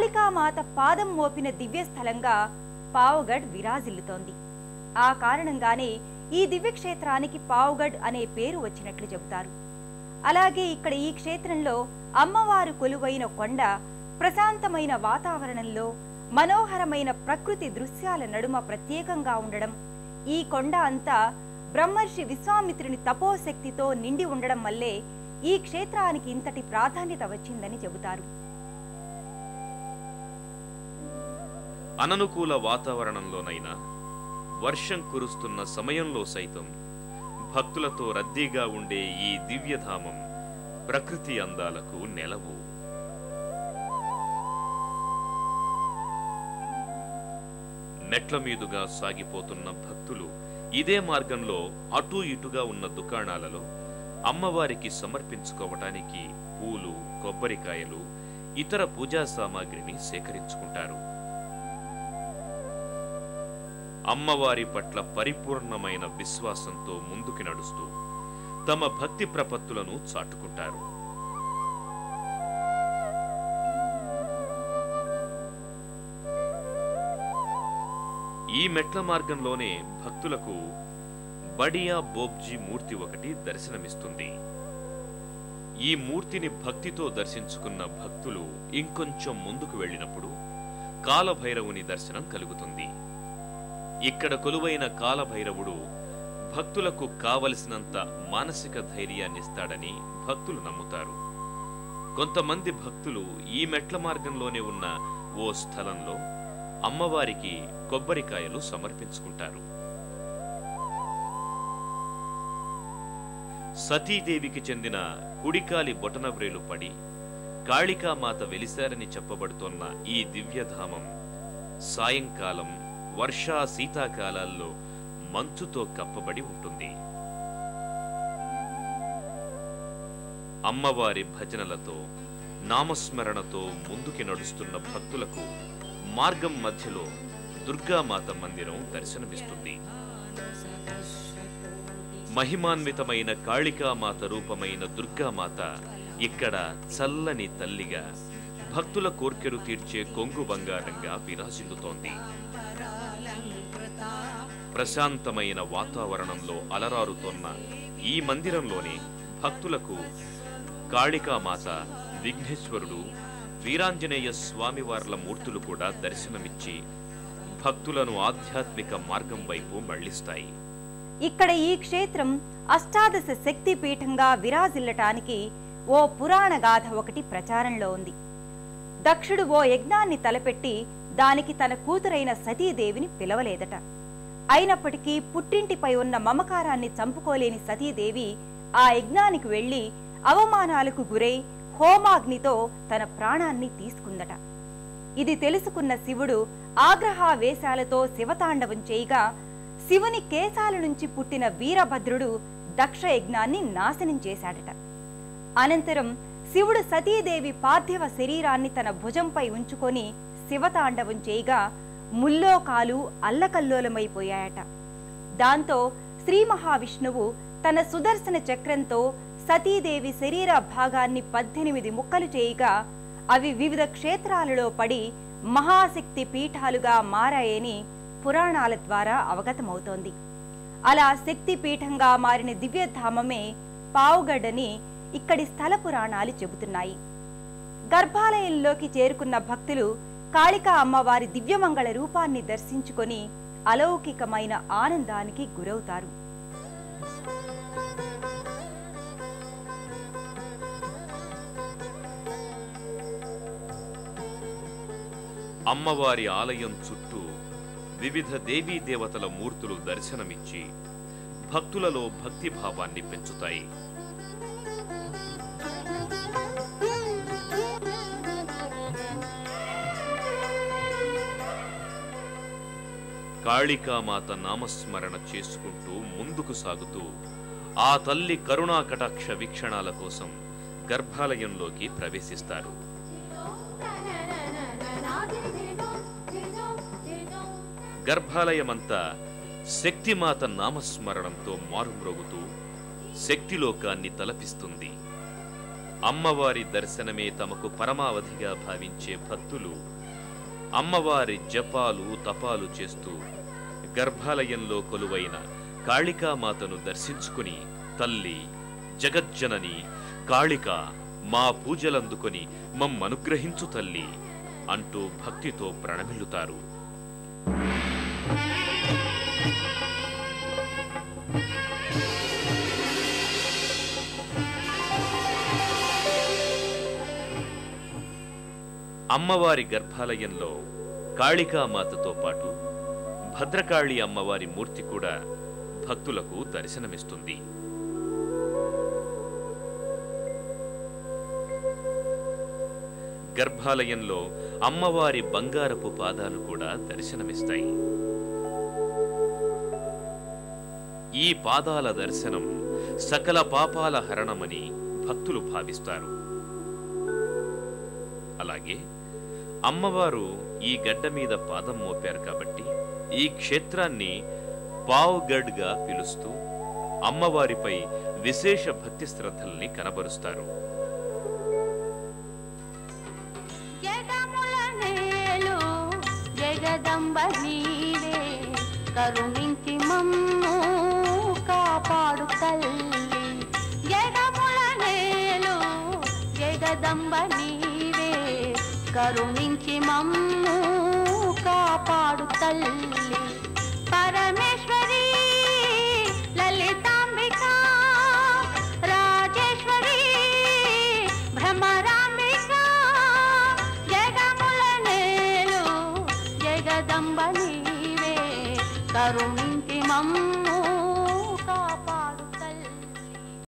కాళికామాత పాదం మోపిన దివ్య స్థలంగా పావుగఢ్ విరాజిల్లుతోంది. ఆ కారణంగానే ఈ దివ్యక్షేత్రానికి పావుగఢ్ అనే పేరు వచ్చినట్లు చెబుతారు. అలాగే ఇక్కడ ఈ క్షేత్రంలో అమ్మవారు కొలువైన కొండ ప్రశాంతమైన వాతావరణంలో మనోహరమైన ప్రకృతి దృశ్యాల నడుమ ప్రత్యేకంగా ఉండడం ఈ కొండ అంతా బ్రహ్మర్షి విశ్వామిత్రుని తపోశక్తితో నిండి ఉండడం వల్లే ఈ క్షేత్రానికి ఇంతటి ప్రాధాన్యత వచ్చిందని చెబుతారు. అననుకూల వాతావరణంలోనైనా వర్షం కురుస్తున్న సమయంలో సైతం భక్తులతో రద్దీగా ఉండే ఈ దివ్యధామం ప్రకృతి అందాలకు నెలవు. మెట్ల మీదుగా సాగిపోతున్న భక్తులు ఇదే మార్గంలో అటూ ఇటుగా ఉన్న దుకాణాలలో అమ్మవారికి సమర్పించుకోవటానికి పూలు కొబ్బరికాయలు ఇతర పూజా సామాగ్రిని సేకరించుకుంటారు. అమ్మవారి పట్ల పరిపూర్ణమైన విశ్వాసంతో ముందుకు నడుస్తూ తమ భక్తి ప్రపత్తులను చాటుకుంటారు. ఈ మెట్ల మార్గంలోనే భక్తులకు బడియా బోబ్జీ మూర్తి ఒకటి దర్శనమిస్తుంది. ఈ మూర్తిని భక్తితో దర్శించుకున్న భక్తులు ఇంకొంచెం ముందుకు వెళ్ళినప్పుడు కాలభైరవుని దర్శనం కలుగుతుంది. ఇక్కడ కొలువైన కాలభైరవుడు భక్తులకు కావలసినంత మానసిక ధైర్యాన్నిస్తాడని భక్తులు నమ్ముతారు. కొంతమంది భక్తులు ఈ మెట్ల మార్గంలోనే ఉన్న ఓ స్థలంలో అమ్మవారికి కొబ్బరికాయలు సమర్పించుకుంటారు. సతీదేవికి చెందిన కుడికాలి బొటనవ్రేలు పడి కాళికామాత వెలిశారని చెప్పబడుతోన్న ఈ దివ్యధామం సాయంకాలం వర్షా శీతాకాలాల్లో మంచుతో కప్పబడి ఉంటుంది. అమ్మవారి భజనలతో నామస్మరణతో ముందుకి నడుస్తున్న భక్తులకు మార్గం మధ్యలో దుర్గామాత మందిరం దర్శనమిస్తుంది. మహిమాన్వితమైన కాళికామాత రూపమైన దుర్గామాత ఇక్కడ చల్లని తల్లిగా భక్తుల కోర్కెలు తీర్చే కొంగు బంగారంగా విరాజిల్లుతోంది. ప్రశాంతమైన వాతావరణంలో అలరారుతోన్న ఈ మందిరంలోనే భక్తులకు కాళికామాత విఘ్నేశ్వరుడు వీరాంజనేయ స్వామివార్ల మూర్తులు కూడా దర్శనమిచ్చి భక్తులను ఆధ్యాత్మిక మార్గం వైపు మళ్ళిస్తాయి ఇక్కడ ఈ క్షేత్రం అష్టాదశ శక్తి పీఠంగా విరాజిల్లటానికి ఓ పురాణ గాథ ఒకటి ప్రచారంలో ఉంది. దక్షుడు ఓ యజ్ఞాన్ని తలపెట్టి దానికి తన కూతురైన సతీదేవిని పిలవలేదట. అయినప్పటికీ పుట్టింటిపై ఉన్న మమకారాన్ని చంపుకోలేని సతీదేవి ఆ యజ్ఞానికి వెళ్ళి అవమానాలకు గురై హోమాగ్నితో తన ప్రాణాన్ని తీసుకుందట. ఇది తెలుసుకున్న శివుడు ఆగ్రహావేశాలతో శివతాండవం చేయగా శివుని కేశాల నుంచి పుట్టిన వీరభద్రుడు దక్ష యజ్ఞాన్ని నాశనం చేశాడట. అనంతరం శివుడు సతీదేవి పార్థివ శరీరాన్ని తన భుజంపై ఉంచుకొని శివతాండవం చేయగా ముల్లోకాలు అల్లకల్లోలమైపోయాయట. దాంతో శ్రీ మహావిష్ణువు తన సుదర్శన చక్రంతో సతీదేవి శరీర భాగాన్ని పద్దెనిమిది ముక్కలు చేయగా అవి వివిధ క్షేత్రాలలో పడి మహాశక్తి పీఠాలుగా మారాయని పురాణాల ద్వారా అవగతమవుతోంది. అలా శక్తి పీఠంగా మారిన దివ్యధామమే పావుగడ్డని ఇక్కడి స్థల పురాణాలు చెబుతున్నాయి. గర్భాలయంలోకి చేరుకున్న భక్తులు కాళికా అమ్మవారి దివ్యమంగళ రూపాన్ని దర్శించుకొని అలౌకికమైన ఆనందానికి గురవుతారు. అమ్మవారి ఆలయం చుట్టూ వివిధ దేవీ దేవతల మూర్తులు దర్శనమిచ్చి భక్తులలో భక్తి భావాన్ని పెంచుతాయి. కాళికామాత నామస్మరణ చేసుకుంటూ ముందుకు సాగుతూ ఆ తల్లి కరుణా కటాక్ష వీక్షణాల కోసం గర్భాలయంలోకి ప్రవేశిస్తారు. గర్భాలయమంతా శక్తిమాత నామస్మరణంతో మారుమ్రోగుతూ శక్తిలోకాన్ని తలపిస్తుంది. అమ్మవారి దర్శనమే తమకు పరమావధిగా భావించే భక్తులు అమ్మవారి జపాలు తపాలు చేస్తూ గర్భాలయంలో కొలువైన కాళికామాతను దర్శించుకుని తల్లి జగజ్జనని కాళిక మా పూజలందుకొని మమ్మనుగ్రహించు తల్లి అంటూ భక్తితో ప్రణమిల్లుతారు. అమ్మవారి గర్భాలయంలో కాళికామాతతో పాటు భద్రకాళి అమ్మవారి మూర్తి కూడా భక్తులకు దర్శనమిస్తుంది. గర్భాలయంలో అమ్మవారి బంగారపు పాదాలు కూడా దర్శనమిస్తాయి. ఈ పాదాల దర్శనం సకల పాపాల హరణమని భక్తులు భావిస్తారు. అలాగే అమ్మవారు ఈ గడ్డ మీద పాదం మోపారు కాబట్టి ఈ క్షేత్రాన్ని పావుగఢ్గా పిలుస్తూ అమ్మవారిపై విశేష భక్తి శ్రద్ధల్ని కనబరుస్తారు. జగముల కరుణించి మమ్ము కాపాడు తల్లి. జగముల నేలు జగదంబ నీ కరుణించి మమ్ము కాపాడు తల్లి. పరమేశ్వరి లలితాంబిక రాజేశ్వరి భ్రమరాంబిక జగముల నేలు జగదంబ నీవే. కరుణించి మమ్ము